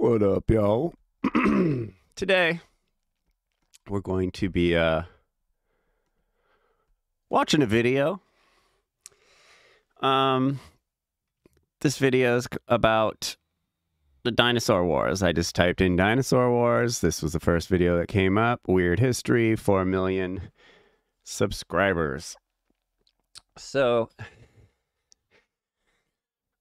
What up, y'all? Today, we're going to be uh, watching a video. Um, this video is about the dinosaur wars. I just typed in dinosaur wars. This was the first video that came up. Weird history, 4 million subscribers. So,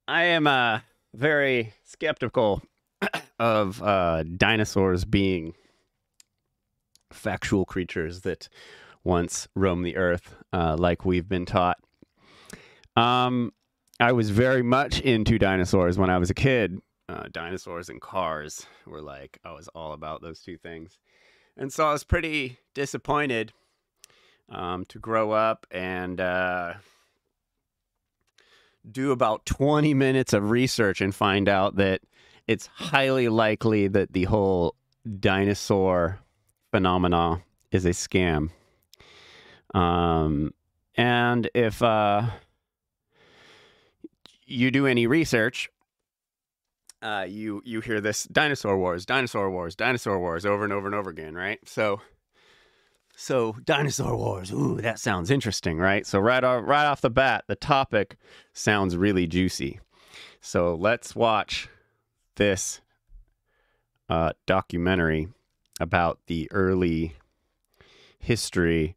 I am uh, very skeptical of uh, dinosaurs being factual creatures that once roamed the earth, uh, like we've been taught. Um, I was very much into dinosaurs when I was a kid. Uh, dinosaurs and cars were like, I was all about those two things. And so I was pretty disappointed um, to grow up and uh, do about 20 minutes of research and find out that it's highly likely that the whole dinosaur phenomena is a scam. Um, and if uh, you do any research, uh, you you hear this dinosaur wars, dinosaur wars, dinosaur wars over and over and over again, right? So, so dinosaur wars. Ooh, that sounds interesting, right? So right off right off the bat, the topic sounds really juicy. So let's watch this uh, documentary about the early history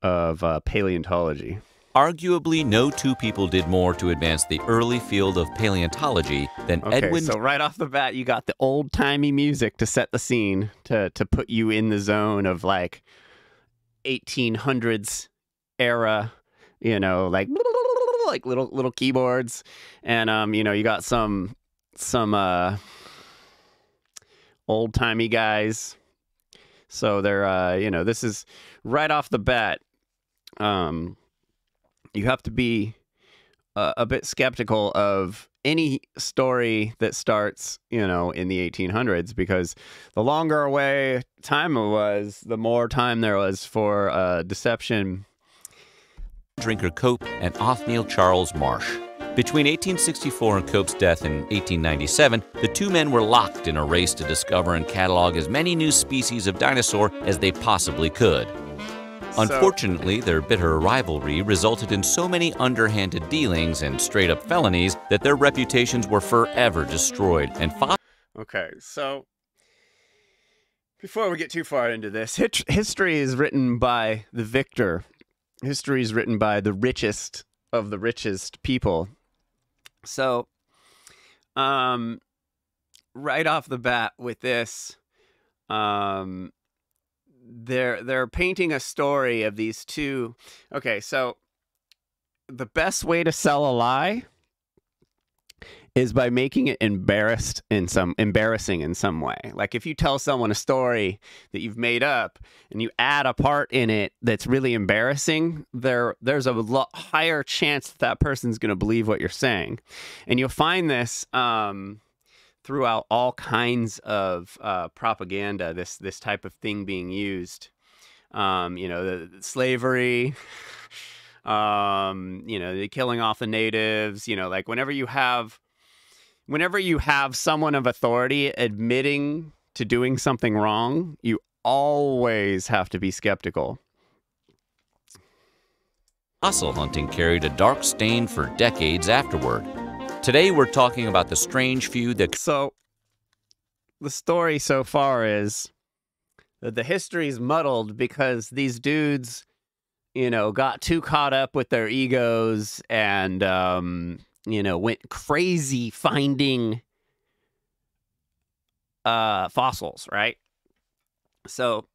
of uh, paleontology. Arguably, no two people did more to advance the early field of paleontology than Okay, Edwin so right off the bat, you got the old timey music to set the scene to to put you in the zone of like 1800s era, you know, like like little little keyboards, and um, you know, you got some some uh old timey guys. So they're uh, you know, this is right off the bat. Um, you have to be uh, a bit skeptical of any story that starts, you know, in the 1800s because the longer away time was, the more time there was for uh, deception. Drinker Cope and Othniel Charles Marsh. Between 1864 and Cope's death in 1897, the two men were locked in a race to discover and catalog as many new species of dinosaur as they possibly could. So- Unfortunately, their bitter rivalry resulted in so many underhanded dealings and straight up felonies that their reputations were forever destroyed, and Fox Okay, so before we get too far into this, history is written by the victor. History is written by the richest of the richest people. So, um, right off the bat with this, um, they're they're painting a story of these two. Okay, so the best way to sell a lie is by making it embarrassed in some embarrassing in some way. Like if you tell someone a story that you've made up and you add a part in it that's really embarrassing, there there's a lot higher chance that that person's going to believe what you're saying. And you'll find this um, throughout all kinds of uh, propaganda. This this type of thing being used. Um, you know, the, the slavery. Um, you know, the killing off the natives. You know, like whenever you have whenever you have someone of authority admitting to doing something wrong, you always have to be skeptical. Fossil hunting carried a dark stain for decades afterward. Today, we're talking about the strange feud that So, the story so far is that the history's muddled because these dudes, you know, got too caught up with their egos and, um, you know, went crazy finding uh, fossils, right? So,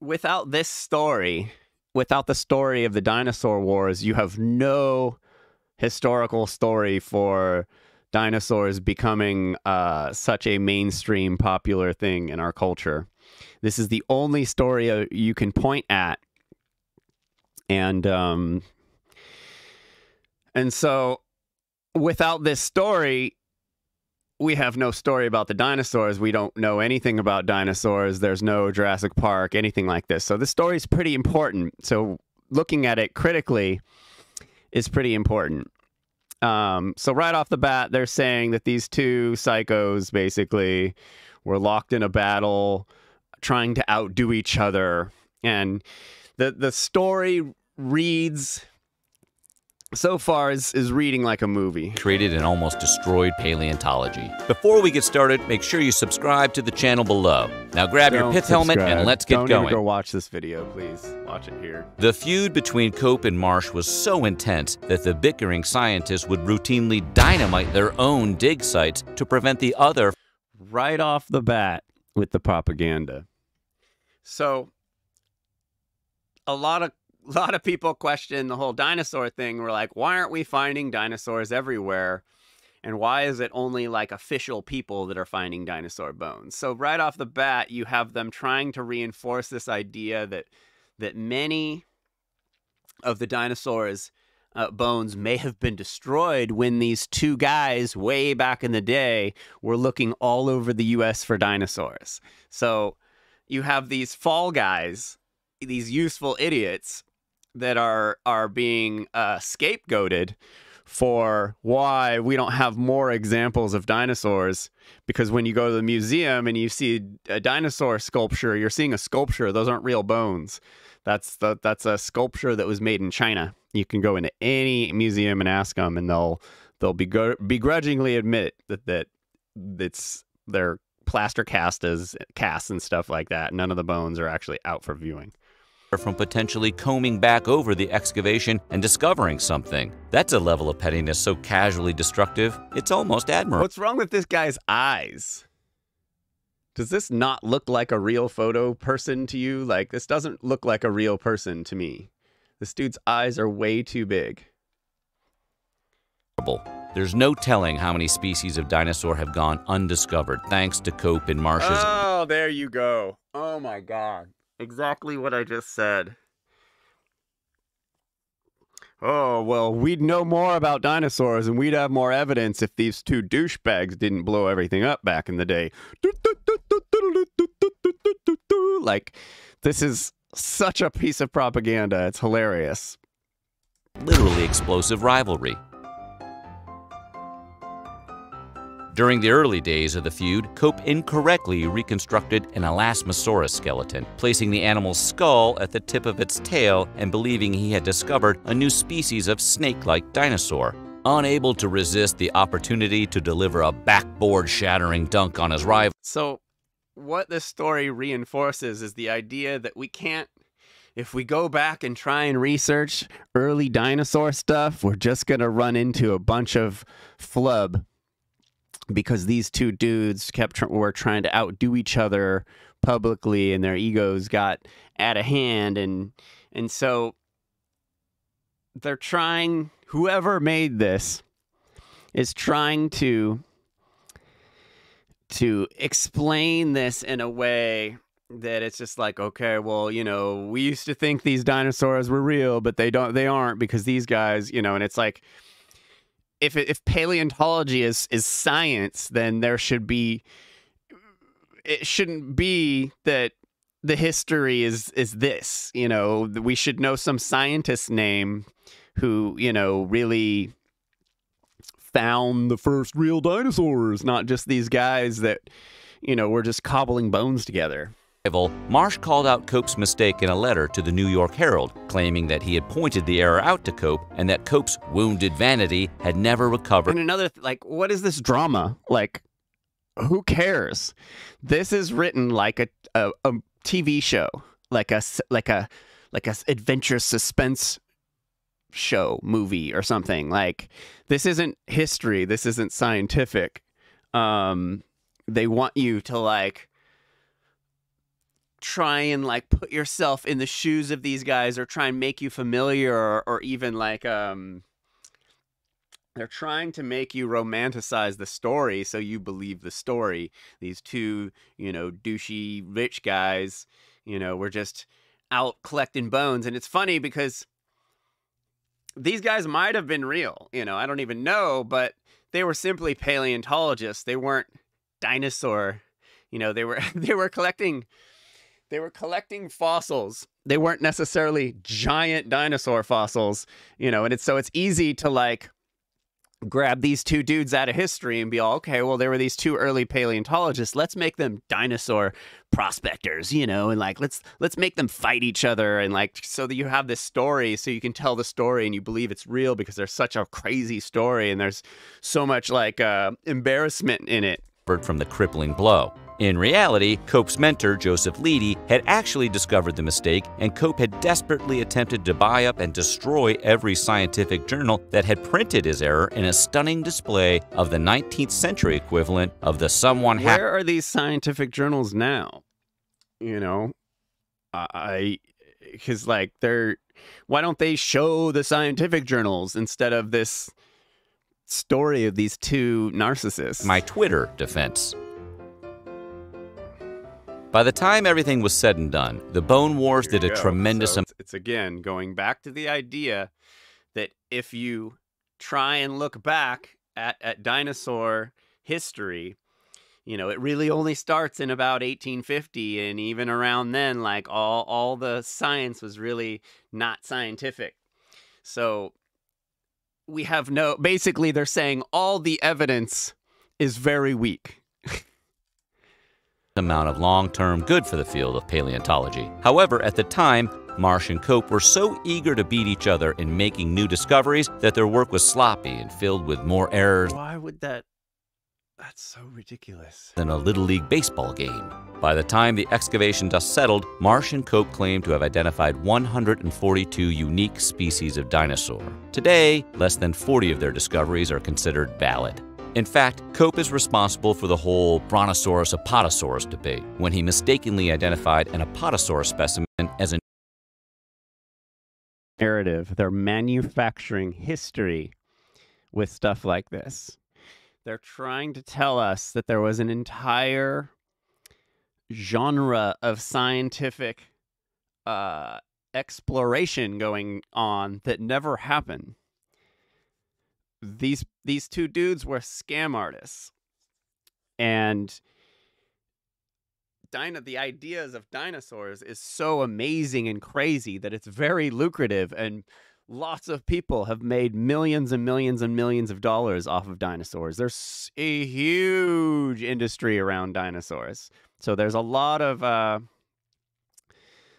without this story, without the story of the dinosaur wars, you have no historical story for dinosaurs becoming uh, such a mainstream popular thing in our culture. This is the only story uh, you can point at, and um, and so without this story, we have no story about the dinosaurs. We don't know anything about dinosaurs. There's no Jurassic Park, anything like this. So this story is pretty important. So looking at it critically is pretty important. Um, so right off the bat, they're saying that these two psychos basically were locked in a battle, trying to outdo each other, and the the story reads so far is, is reading like a movie. Created and almost destroyed paleontology. Before we get started, make sure you subscribe to the channel below. Now grab your Don't pith helmet and let's get Don't going. Even go watch this video, please. Watch it here. The feud between Cope and Marsh was so intense that the bickering scientists would routinely dynamite their own dig sites to prevent the other Right off the bat with the propaganda. So a lot of a lot of people question the whole dinosaur thing. We're like, why aren't we finding dinosaurs everywhere? And why is it only like official people that are finding dinosaur bones? So right off the bat, you have them trying to reinforce this idea that that many of the dinosaurs uh, bones may have been destroyed when these two guys way back in the day were looking all over the US for dinosaurs. So you have these fall guys, these useful idiots that are are being uh, scapegoated for why we don't have more examples of dinosaurs because when you go to the museum and you see a dinosaur sculpture you're seeing a sculpture those aren't real bones. That's the, that's a sculpture that was made in China. You can go into any museum and ask them and they'll they'll begr- begrudgingly admit that that it's they're plaster cast as casts and stuff like that. None of the bones are actually out for viewing from potentially combing back over the excavation and discovering something. That's a level of pettiness so casually destructive, it's almost admirable. What's wrong with this guy's eyes? Does this not look like a real photo person to you? Like, this doesn't look like a real person to me. This dude's eyes are way too big. There's no telling how many species of dinosaur have gone undiscovered thanks to Cope and Marsh's Oh, there you go. Oh my god. Exactly what I just said. Oh, well, we'd know more about dinosaurs and we'd have more evidence if these two douchebags didn't blow everything up back in the day. Like, this is such a piece of propaganda. It's hilarious. literally explosive rivalry. During the early days of the feud, Cope incorrectly reconstructed an Elasmosaurus skeleton, placing the animal's skull at the tip of its tail and believing he had discovered a new species of snake-like dinosaur. Unable to resist the opportunity to deliver a backboard-shattering dunk on his rival, So, what this story reinforces is the idea that we can't, if we go back and try and research early dinosaur stuff, we're just going to run into a bunch of flub because these two dudes kept tr- were trying to outdo each other publicly and their egos got out of hand and and so they're trying whoever made this is trying to to explain this in a way that it's just like okay well you know we used to think these dinosaurs were real but they don't they aren't because these guys you know and it's like if if paleontology is is science then there should be it shouldn't be that the history is is this you know we should know some scientist's name who you know really found the first real dinosaurs not just these guys that you know were just cobbling bones together Marsh called out Cope's mistake in a letter to the New York Herald, claiming that he had pointed the error out to Cope and that Cope's wounded vanity had never recovered. And another like what is this drama? Like who cares? This is written like a, a, a tv show like a like a like a adventure suspense show movie or something. Like this isn't history. This isn't scientific. Um they want you to like try and like put yourself in the shoes of these guys or try and make you familiar or, or even like um they're trying to make you romanticize the story so you believe the story. These two you know douchey rich guys you know were just out collecting bones and it's funny because these guys might have been real you know i don't even know but they were simply paleontologists. They weren't dinosaur you know they were they were collecting they were collecting fossils. They weren't necessarily giant dinosaur fossils you know and it's so it's easy to like grab these two dudes out of history and be all okay well there were these two early paleontologists. Let's make them dinosaur prospectors you know and like let's let's make them fight each other and like so that you have this story so you can tell the story and you believe it's real because there's such a crazy story and there's so much like uh, embarrassment in it from the crippling blow. In reality, Cope's mentor, Joseph Leidy, had actually discovered the mistake, and Cope had desperately attempted to buy up and destroy every scientific journal that had printed his error in a stunning display of the 19th century equivalent of the someone Where are these scientific journals now? You know, I because like they're why don't they show the scientific journals instead of this story of these two narcissists. My Twitter defense. By the time everything was said and done, the Bone Wars did a go. tremendous so it's, it's again going back to the idea that if you try and look back at, at dinosaur history, you know, it really only starts in about 1850 and even around then like all all the science was really not scientific. So we have no basically they're saying all the evidence is very weak amount of long-term good for the field of paleontology. However, at the time, Marsh and Cope were so eager to beat each other in making new discoveries that their work was sloppy and filled with more errors. Why would that that's so ridiculous. Than a Little League baseball game. By the time the excavation dust settled, Marsh and Cope claimed to have identified 142 unique species of dinosaur. Today, less than 40 of their discoveries are considered valid. In fact, Cope is responsible for the whole Brontosaurus apatosaurus debate when he mistakenly identified an apatosaurus specimen as a narrative. They're manufacturing history with stuff like this. They're trying to tell us that there was an entire genre of scientific uh, exploration going on that never happened. These these two dudes were scam artists, and dino the ideas of dinosaurs is so amazing and crazy that it's very lucrative and lots of people have made millions and millions and millions of dollars off of dinosaurs. There's a huge industry around dinosaurs. So there's a lot of uh,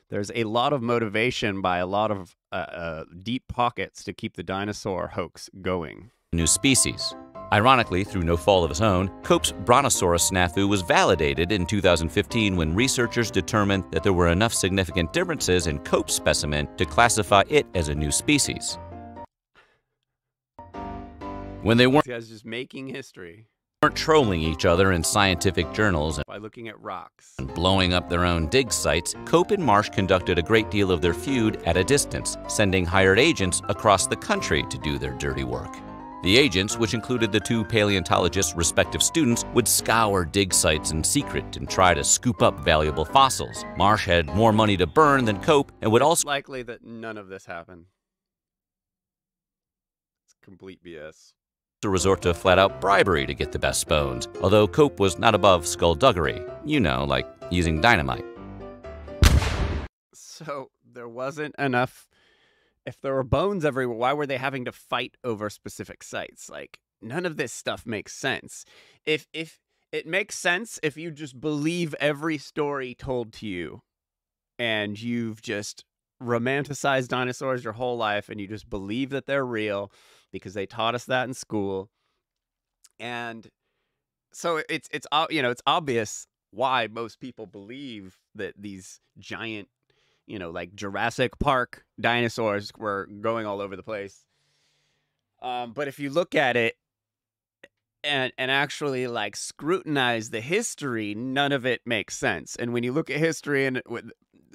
there's a lot of motivation by a lot of uh, uh, deep pockets to keep the dinosaur hoax going. New species. Ironically, through no fault of his own, Cope's Brontosaurus snafu was validated in 2015 when researchers determined that there were enough significant differences in Cope's specimen to classify it as a new species. When they weren't just making history weren't trolling each other in scientific journals by looking at rocks and blowing up their own dig sites, Cope and Marsh conducted a great deal of their feud at a distance, sending hired agents across the country to do their dirty work. The agents, which included the two paleontologists' respective students, would scour dig sites in secret and try to scoop up valuable fossils. Marsh had more money to burn than Cope and would also. likely that none of this happened. It's complete BS. To resort to flat out bribery to get the best bones, although Cope was not above skullduggery. You know, like using dynamite. So there wasn't enough if there were bones everywhere, why were they having to fight over specific sites? Like none of this stuff makes sense. If if it makes sense if you just believe every story told to you and you've just romanticized dinosaurs your whole life and you just believe that they're real because they taught us that in school. And so it's it's you know, it's obvious why most people believe that these giant you know, like Jurassic Park dinosaurs were going all over the place. Um, but if you look at it and and actually like scrutinize the history, none of it makes sense. And when you look at history and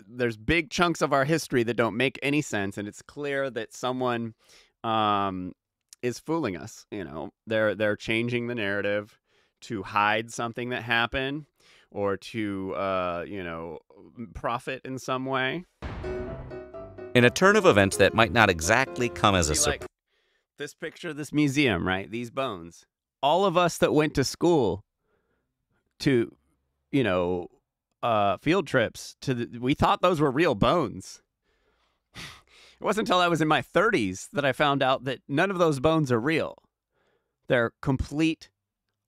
there's big chunks of our history that don't make any sense, and it's clear that someone um, is fooling us. You know, they're they're changing the narrative to hide something that happened or to, uh, you know, profit in some way. In a turn of events that might not exactly come as a surprise. Like this picture, of this museum, right? These bones. All of us that went to school to, you know, uh, field trips to the, we thought those were real bones. it wasn't until I was in my 30s that I found out that none of those bones are real. They're complete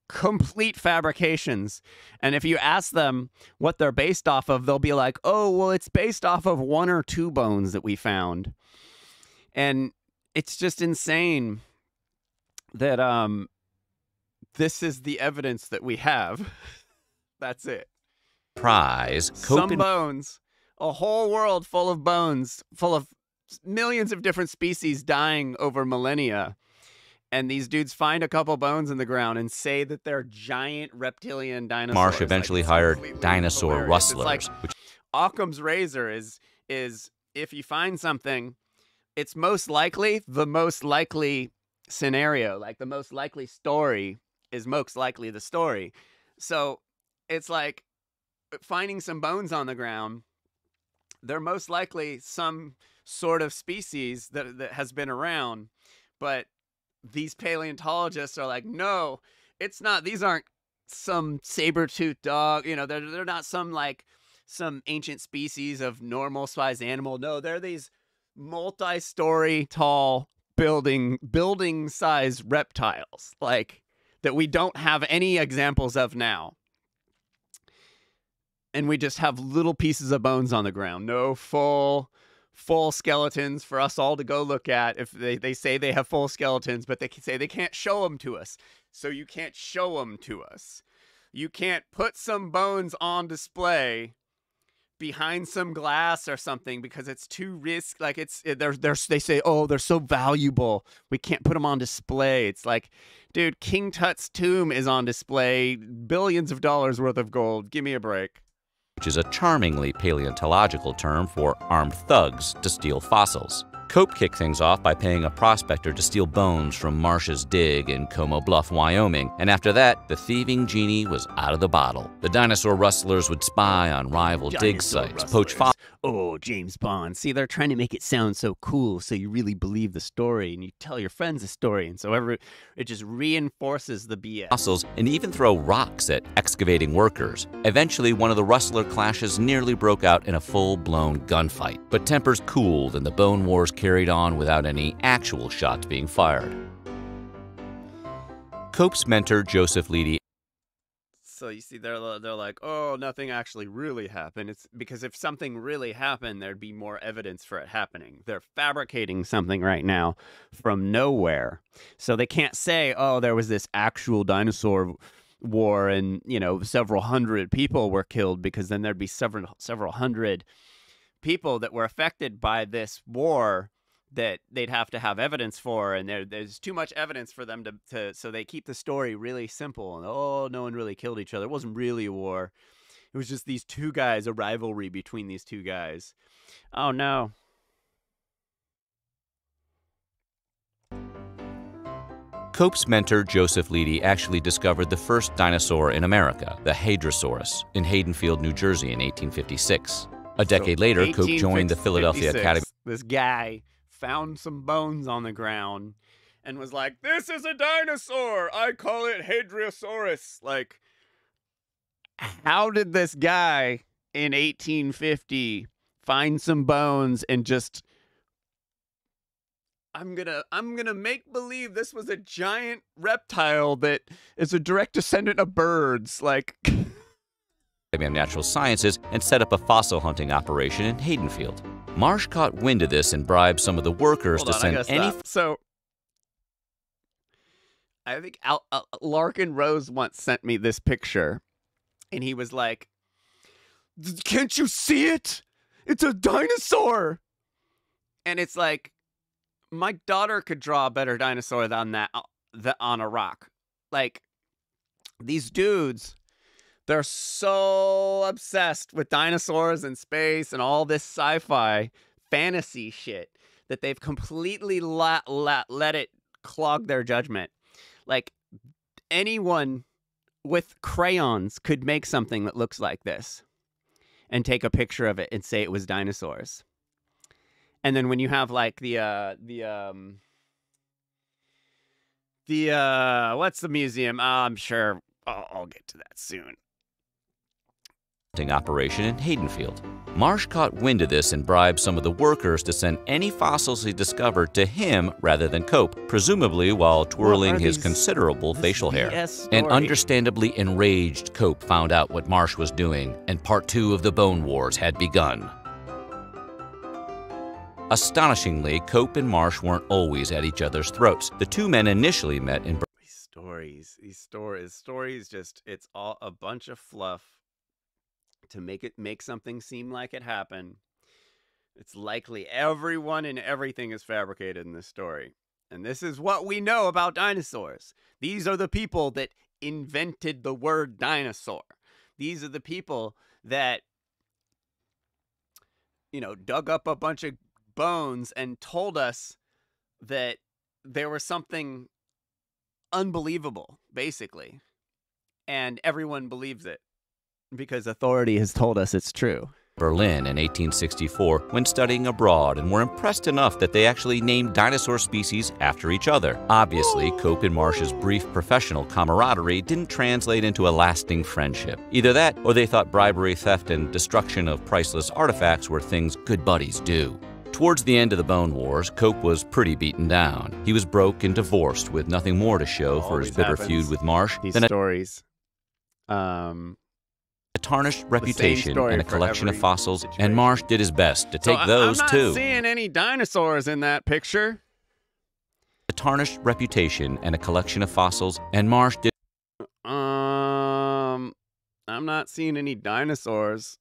complete fabrications. And if you ask them what they're based off of, they'll be like, "Oh, well, it's based off of one or two bones that we found." And it's just insane that um this is the evidence that we have. That's it. Prize. Some bones. A whole world full of bones, full of millions of different species dying over millennia. And these dudes find a couple bones in the ground and say that they're giant reptilian dinosaurs. Marsh eventually like, hired dinosaur hilarious. rustlers. Like which, Occam's razor is is if you find something, it's most likely the most likely scenario, like the most likely story is most likely the story. So it's like uh, finding some bones on the ground. They're most likely some sort of species that that has been around, but these paleontologists are like, no, it's not. These aren't some saber-toothed dog. You know, they're they're not some like some ancient species of normal sized animal. No, they're these multi-story tall building building size reptiles like that we don't have any examples of now and we just have little pieces of bones on the ground no full full skeletons for us all to go look at if they, they say they have full skeletons but they can say they can't show them to us. So you can't show them to us. You can't put some bones on display behind some glass or something because it's too risk like it's they're, they're they say oh they're so valuable. We can't put them on display. It's like dude king tut's tomb is on display billions of dollars worth of gold. Give me a break which is a charmingly paleontological term for armed thugs to steal fossils. Cope kicked things off by paying a prospector to steal bones from Marsh's dig in Como Bluff, Wyoming, and after that, the thieving genie was out of the bottle. The dinosaur rustlers would spy on rival dig Dinosaur sites, poach fossils. Oh james bond see they're trying to make it sound so cool so you really believe the story and you tell your friends the story and so every it just reinforces the bs fossils and even throw rocks at excavating workers. Eventually, one of the rustler clashes nearly broke out in a full blown gunfight, but tempers cooled and the bone wars carried on without any actual shots being fired. Cope's mentor, Joseph Leidy, So you see, they're they're like, oh, nothing actually really happened. It's because if something really happened, there'd be more evidence for it happening. They're fabricating something right now from nowhere, so they can't say, oh, there was this actual dinosaur war, and you know, several hundred people were killed, because then there'd be several several hundred people that were affected by this war that they'd have to have evidence for and there, there's too much evidence for them to, to so they keep the story really simple and oh no one really killed each other it wasn't really a war it was just these two guys a rivalry between these two guys oh no Cope's mentor, Joseph Leidy, actually discovered the first dinosaur in America, the Hadrosaurus, in Haddonfield, New Jersey in 1856. A decade So, later, Cope joined the Philadelphia Academy. this guy found some bones on the ground and was like this is a dinosaur i call it hadrosaurus like how did this guy in 1850 find some bones and just I'm gonna I'm gonna make believe this was a giant reptile that is a direct descendant of birds. Like Academy of Natural Sciences and set up a fossil hunting operation in Haddonfield. Marsh caught wind of this and bribed some of the workers hold to on, send any. So I think Al- Al- Larken Rose once sent me this picture, and he was like, "Can't you see it? It's a dinosaur." And it's like, my daughter could draw a better dinosaur than that uh, on a rock. Like these dudes, they're so obsessed with dinosaurs and space and all this sci-fi fantasy shit that they've completely la- la- let it clog their judgment. Like anyone with crayons could make something that looks like this and take a picture of it and say it was dinosaurs. And then when you have like the uh the um the uh what's the museum? Uh, I'm sure I'll, I'll get to that soon. Operation in Haddonfield. Marsh caught wind of this and bribed some of the workers to send any fossils he discovered to him rather than Cope, presumably while twirling his considerable this facial hair. BS An understandably enraged Cope found out what Marsh was doing, and part two of the Bone Wars had begun. Astonishingly, Cope and Marsh weren't always at each other's throats. The two men initially met in These stories, these stories, stories just it's all a bunch of fluff to make it make something seem like it happened. It's likely everyone and everything is fabricated in this story. And this is what we know about dinosaurs. These are the people that invented the word dinosaur. These are the people that you know, dug up a bunch of bones and told us that there was something unbelievable, basically. And everyone believes it because authority has told us it's true. Berlin in 1864 when studying abroad and were impressed enough that they actually named dinosaur species after each other. Obviously, Cope and Marsh's brief professional camaraderie didn't translate into a lasting friendship. Either that, or they thought bribery, theft, and destruction of priceless artifacts were things good buddies do. Towards the end of the Bone Wars, Cope was pretty beaten down. He was broke and divorced with nothing more to show for his bitter happens. feud with Marsh These than stories. Um, a tarnished reputation and a collection of fossils, situation. and Marsh did his best to take I- those I'm not too. seeing any dinosaurs in that picture. a tarnished reputation and a collection of fossils, and Marsh did Um, I'm not seeing any dinosaurs.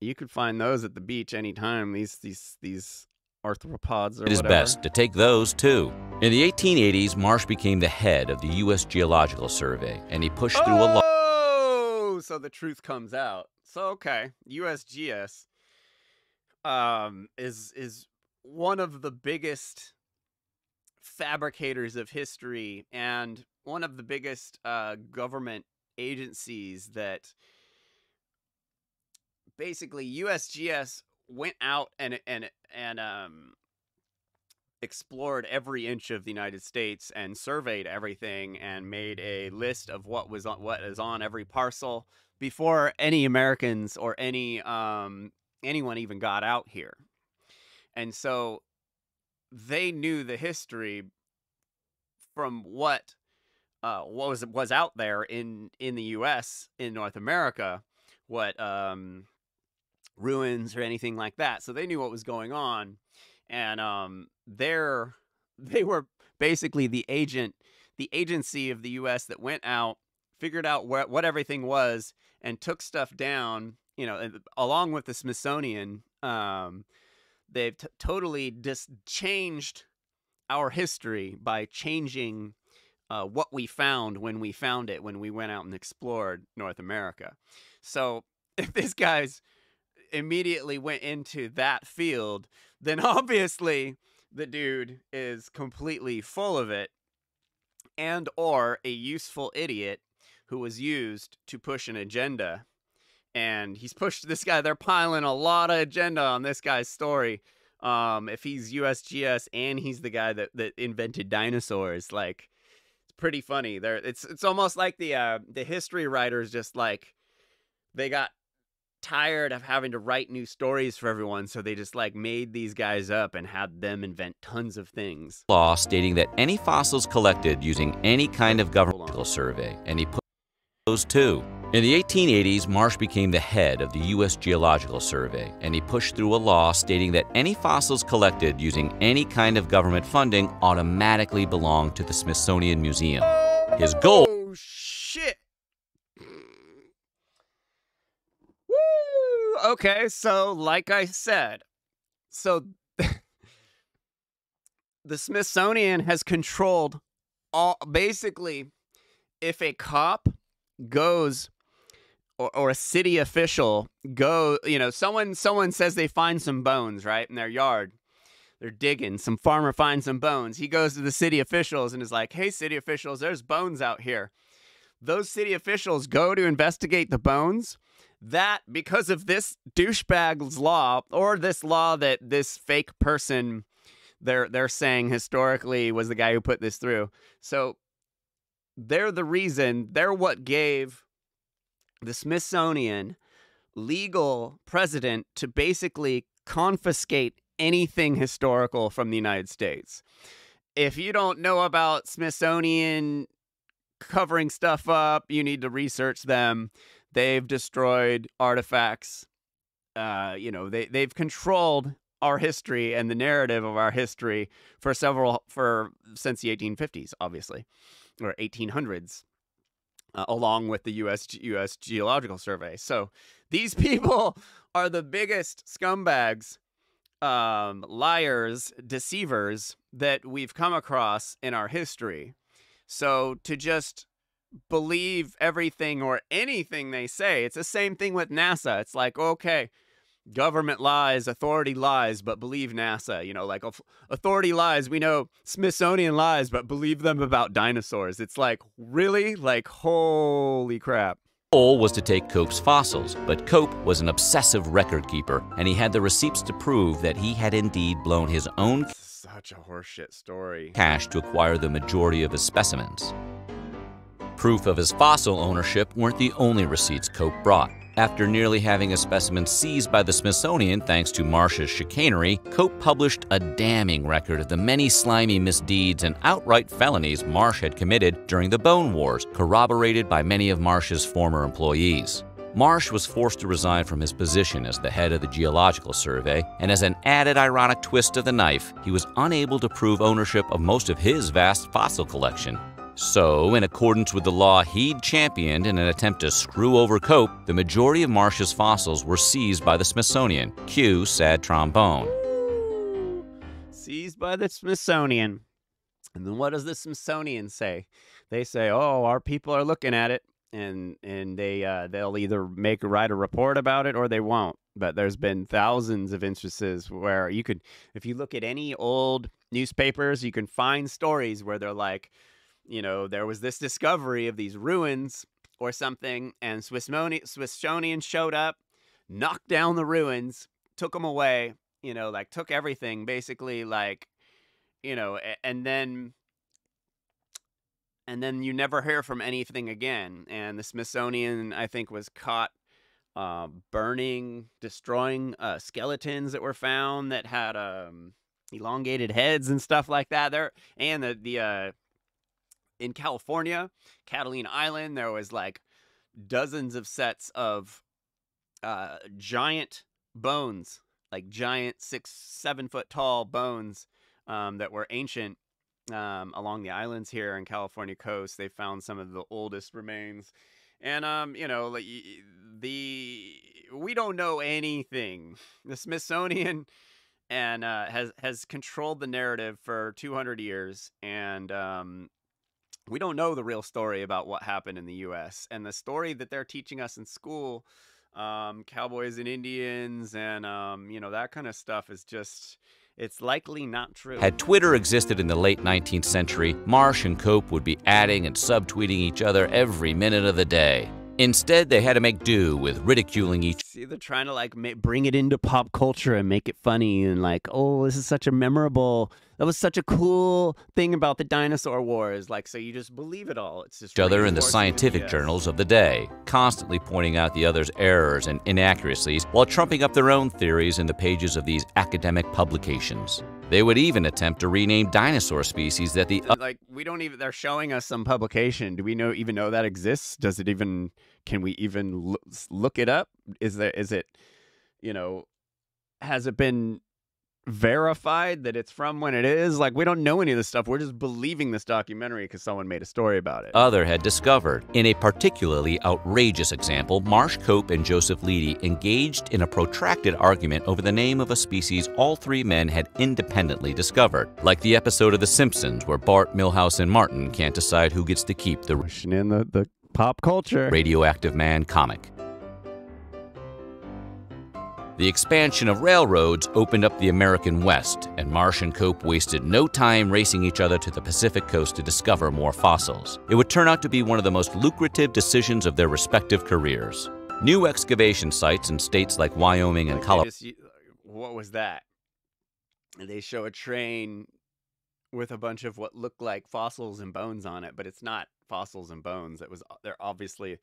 You could find those at the beach anytime. These these these arthropods or his whatever. best to take those too. In the 1880s, Marsh became the head of the U.S. Geological Survey, and he pushed through a law. So the truth comes out. So okay, USGS um is is one of the biggest fabricators of history and one of the biggest uh, government agencies that basically USGS went out and and and um explored every inch of the United States and surveyed everything and made a list of what was on what is on every parcel before any Americans or any um anyone even got out here. And so they knew the history from what uh, what was was out there in in the U.S. in North America, what um, ruins or anything like that. So they knew what was going on, and um, they're they were basically the agent, the agency of the U.S. that went out, figured out what what everything was, and took stuff down. You know, along with the Smithsonian, um, they've totally just changed our history by changing uh, what we found when we found it when we went out and explored North America. So if this guy's immediately went into that field, then obviously the dude is completely full of it and or a useful idiot who was used to push an agenda. And he's pushed this guy they're piling a lot of agenda on this guy's story. Um if he's USGS and he's the guy that that invented dinosaurs like it's pretty funny. There it's it's almost like the uh the history writers just like they got tired of having to write new stories for everyone so they just like made these guys up and had them invent tons of things law stating that any fossils collected using any kind of governmental survey, and he put those too. In the 1880s, Marsh became the head of the U.S. Geological Survey, and he pushed through a law stating that any fossils collected using any kind of government funding automatically belonged to the Smithsonian Museum. His goal Oh shit. Okay, so like I said, so the Smithsonian has controlled all basically if a cop goes or, or a city official go you know someone someone says they find some bones right in their yard. They're digging. Some farmer finds some bones. He goes to the city officials and is like hey city officials there's bones out here. Those city officials go to investigate the bones that because of this douchebag's law or this law that this fake person they're they're saying historically was the guy who put this through so they're the reason they're what gave the smithsonian legal precedent to basically confiscate anything historical from the United States. If you don't know about Smithsonian covering stuff up, you need to research them. They've destroyed artifacts. Uh, you know, they they've controlled our history and the narrative of our history for several for since the 1850s, obviously, or 1800s. Uh, along with the U.S. U.S. Geological Survey, so these people are the biggest scumbags um, liars, deceivers that we've come across in our history. So to just believe everything or anything they say, it's the same thing with NASA. It's like, okay, government lies, authority lies, but believe NASA. You know, like authority lies, we know Smithsonian lies, but believe them about dinosaurs. It's like, really? Like, holy crap goal was to take Cope's fossils, but Cope was an obsessive record keeper, and he had the receipts to prove that he had indeed blown his own such a horseshit story cash to acquire the majority of his specimens. Proof of his fossil ownership weren't the only receipts Cope brought. After nearly having a specimen seized by the Smithsonian thanks to Marsh's chicanery, Cope published a damning record of the many slimy misdeeds and outright felonies Marsh had committed during the Bone Wars, corroborated by many of Marsh's former employees. Marsh was forced to resign from his position as the head of the Geological Survey, and as an added ironic twist of the knife, he was unable to prove ownership of most of his vast fossil collection. So, in accordance with the law he'd championed in an attempt to screw over Cope, the majority of Marsh's fossils were seized by the Smithsonian. Cue sad trombone. Seized by the Smithsonian. And then what does the Smithsonian say? They say, "Oh, our people are looking at it, and and they uh, they'll either make write a report about it or they won't." But there's been thousands of instances where you could, if you look at any old newspapers, you can find stories where they're like, you know, there was this discovery of these ruins or something, and Swissmoni- Smithsonian showed up, knocked down the ruins, took them away, you know, like took everything basically, like, you know, and then and then you never hear from anything again. And the Smithsonian, I think, was caught uh, burning, destroying uh, skeletons that were found that had um, elongated heads and stuff like that. There and the the uh, in California, Catalina Island, there was like dozens of sets of uh, giant bones, like giant six, seven foot tall bones um, that were ancient um, along the islands here in California coast. They found some of the oldest remains, and um, you know, like the we don't know anything. The Smithsonian and uh, has has controlled the narrative for 200 years, and um, we don't know the real story about what happened in the U.S. and the story that they're teaching us in school, um, cowboys and Indians, and um, you know that kind of stuff is just. It's likely not true. Had Twitter existed in the late 19th century, Marsh and Cope would be adding and subtweeting each other every minute of the day. Instead, they had to make do with ridiculing each. See, they're trying to like bring it into pop culture and make it funny and like, oh, this is such a memorable. That was such a cool thing about the dinosaur wars. Like, so you just believe it all. It's just each other in the scientific journals of the day, constantly pointing out the other's errors and inaccuracies while trumping up their own theories in the pages of these academic publications. They would even attempt to rename dinosaur species that the like we don't even they're showing us some publication. Do we know even know that exists? Does it even can we even look it up? Is there is it you know has it been verified that it's from when it is. Like, we don't know any of this stuff. We're just believing this documentary because someone made a story about it. Other had discovered. In a particularly outrageous example, Marsh Cope and Joseph Leidy engaged in a protracted argument over the name of a species all three men had independently discovered. Like the episode of The Simpsons where Bart, Milhouse, and Martin can't decide who gets to keep the in the, the pop culture radioactive man comic. The expansion of railroads opened up the American West, and Marsh and Cope wasted no time racing each other to the Pacific coast to discover more fossils. It would turn out to be one of the most lucrative decisions of their respective careers. New excavation sites in states like Wyoming and Colorado. What was that? They show a train with a bunch of what looked like fossils and bones on it, but it's not fossils and bones. It was uh, they're obviously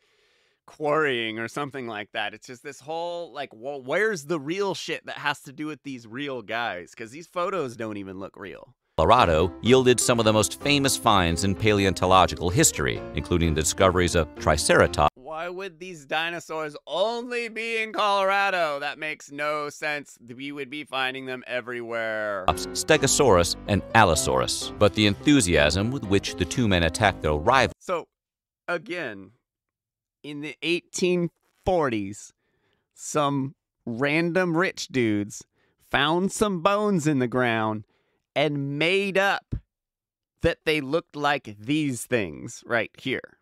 quarrying or something like that. It's just this whole like, well, where's the real shit that has to do with these real guys? Because these photos don't even look real. Colorado yielded some of the most famous finds in paleontological history, including the discoveries of Triceratops. Why would these dinosaurs only be in Colorado? That makes no sense. We would be finding them everywhere. Stegosaurus, and Allosaurus. But the enthusiasm with which the two men attacked their rival So, again, in the 1840s, some random rich dudes found some bones in the ground and made up that they looked like these things right here.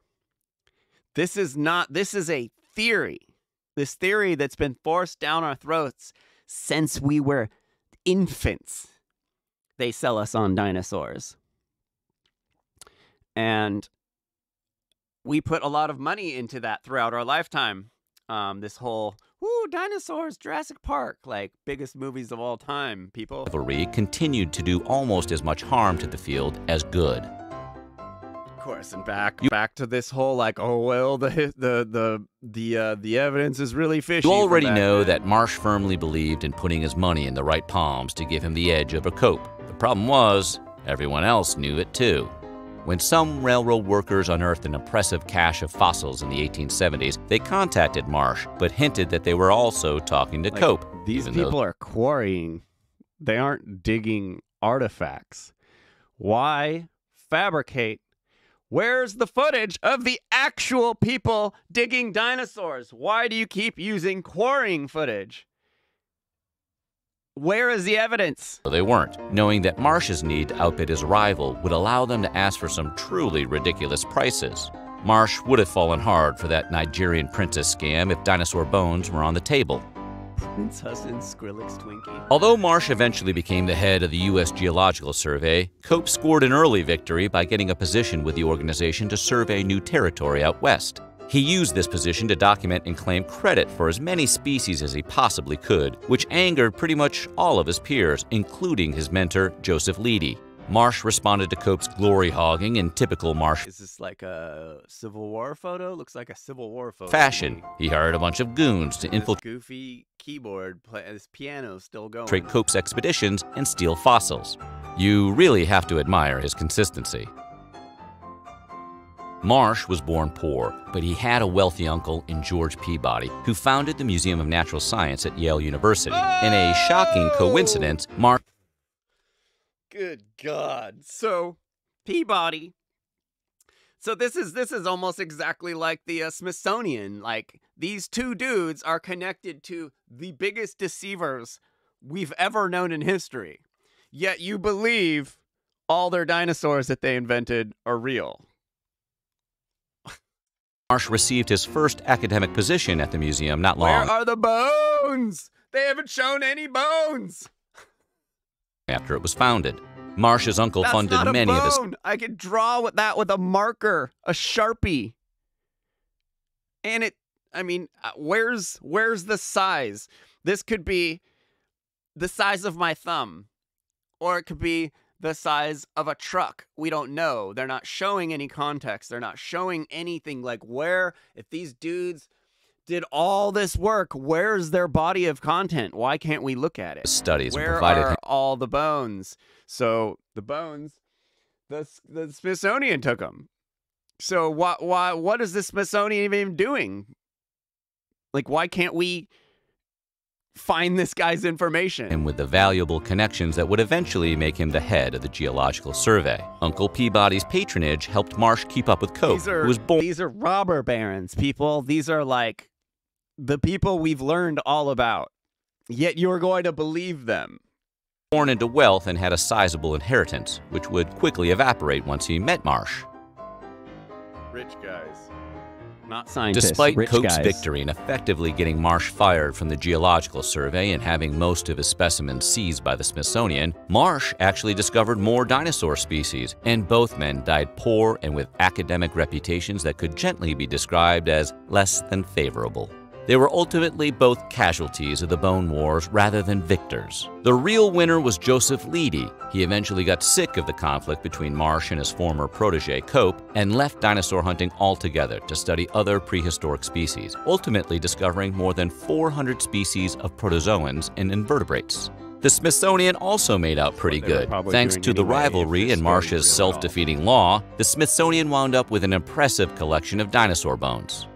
This is not, this is a theory. This theory that's been forced down our throats since we were infants. They sell us on dinosaurs. And we put a lot of money into that throughout our lifetime. Um, this whole woo dinosaurs, Jurassic Park, like biggest movies of all time, people. rivalry continued to do almost as much harm to the field as good. Of course, and back back to this whole like, oh well, the the the the uh, the evidence is really fishy. You already back know then. that Marsh firmly believed in putting his money in the right palms to give him the edge over Cope. The problem was, everyone else knew it too. When some railroad workers unearthed an impressive cache of fossils in the 1870s, they contacted Marsh, but hinted that they were also talking to Like, Cope. These even though- people are quarrying. They aren't digging artifacts. Why fabricate? Where's the footage of the actual people digging dinosaurs? Why do you keep using quarrying footage? Where is the evidence? They weren't, knowing that Marsh's need to outbid his rival would allow them to ask for some truly ridiculous prices. Marsh would have fallen hard for that Nigerian princess scam if dinosaur bones were on the table. Prince Husband Skrillex Twinkie. Although Marsh eventually became the head of the U.S. Geological Survey, Cope scored an early victory by getting a position with the organization to survey new territory out west. He used this position to document and claim credit for as many species as he possibly could, which angered pretty much all of his peers, including his mentor, Joseph Leidy. Marsh responded to Cope's glory hogging in typical Marsh Is this like a Civil War photo? Looks like a Civil War photo. fashion. He hired a bunch of goons to infiltrate goofy keyboard, play, this piano still going. Cope's expeditions and steal fossils. You really have to admire his consistency. Marsh was born poor, but he had a wealthy uncle in George Peabody, who founded the Museum of Natural Science at Yale University. In a shocking coincidence, Marsh Good God. So Peabody. So this is this is almost exactly like the uh, Smithsonian. Like these two dudes are connected to the biggest deceivers we've ever known in history. Yet you believe all their dinosaurs that they invented are real. Marsh received his first academic position at the museum not long Where are the bones? They haven't shown any bones. after it was founded. Marsh's uncle That's funded many of his bone. I could draw with that with a marker, a sharpie. And it, I mean, uh, where's where's the size? This could be the size of my thumb, or it could be the size of a truck. We don't know. They're not showing any context. They're not showing anything like where if these dudes did all this work, where's their body of content? Why can't we look at it? studies Where provided are all the bones? So the bones, the the Smithsonian took them. So what why what is the Smithsonian even doing? Like why can't we find this guy's information? him with the valuable connections that would eventually make him the head of the Geological Survey. Uncle Peabody's patronage helped Marsh keep up with Cope, these are who was born these are robber barons, people. These are like the people we've learned all about. Yet you're going to believe them. born into wealth and had a sizable inheritance, which would quickly evaporate once he met Marsh. Rich guys. Not scientists. Despite rich Cope's guys. victory in effectively getting Marsh fired from the Geological Survey and having most of his specimens seized by the Smithsonian, Marsh actually discovered more dinosaur species, and both men died poor and with academic reputations that could gently be described as less than favorable. They were ultimately both casualties of the Bone Wars rather than victors. The real winner was Joseph Leidy. He eventually got sick of the conflict between Marsh and his former protege Cope and left dinosaur hunting altogether to study other prehistoric species, ultimately discovering more than 400 species of protozoans and invertebrates. The Smithsonian also made out pretty Well, they were good. Thanks to the rivalry and Marsh's was real at all. self defeating law, the Smithsonian wound up with an impressive collection of dinosaur bones.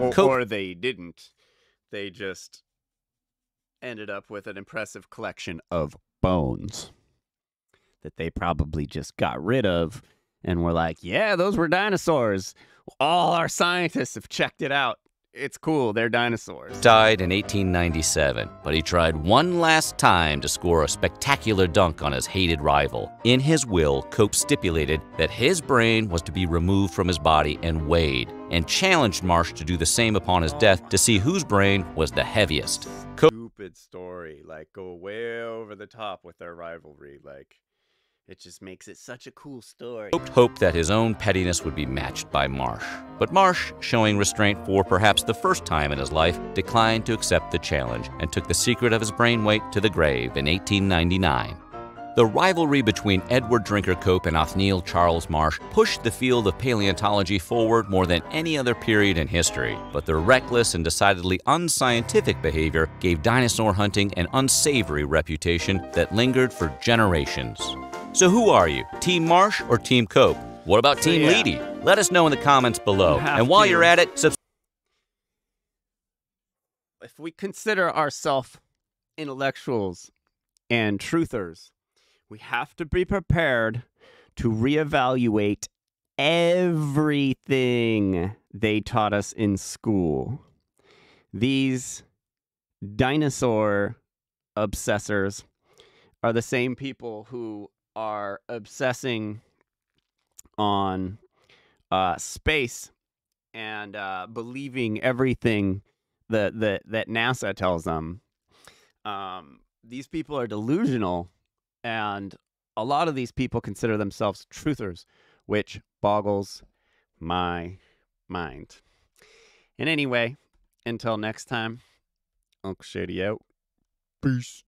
Or, Cope- or they didn't. They just ended up with an impressive collection of bones that they probably just got rid of and were like, yeah, those were dinosaurs. All our scientists have checked it out. It's cool. They're dinosaurs. Died in 1897, but he tried one last time to score a spectacular dunk on his hated rival. In his will, Cope stipulated that his brain was to be removed from his body and weighed, and challenged Marsh to do the same upon his death to see whose brain was the heaviest. Cope Stupid story. Like, go way over the top with their rivalry. Like, it just makes it such a cool story. hoped that his own pettiness would be matched by Marsh. But Marsh, showing restraint for perhaps the first time in his life, declined to accept the challenge and took the secret of his brain weight to the grave in 1899. The rivalry between Edward Drinker Cope and Othniel Charles Marsh pushed the field of paleontology forward more than any other period in history, but their reckless and decidedly unscientific behavior gave dinosaur hunting an unsavory reputation that lingered for generations. So who are you, Team Marsh or Team Cope? What about So, Team yeah. Leidy? Let us know in the comments below. And while to- you're at it, subscribe. if we consider ourselves intellectuals and truthers, we have to be prepared to reevaluate everything they taught us in school. These dinosaur obsessors are the same people who are obsessing on uh, space and uh, believing everything that that that NASA tells them. Um, these people are delusional, and a lot of these people consider themselves truthers, which boggles my mind. And anyway, until next time, Uncle Shady out. Peace.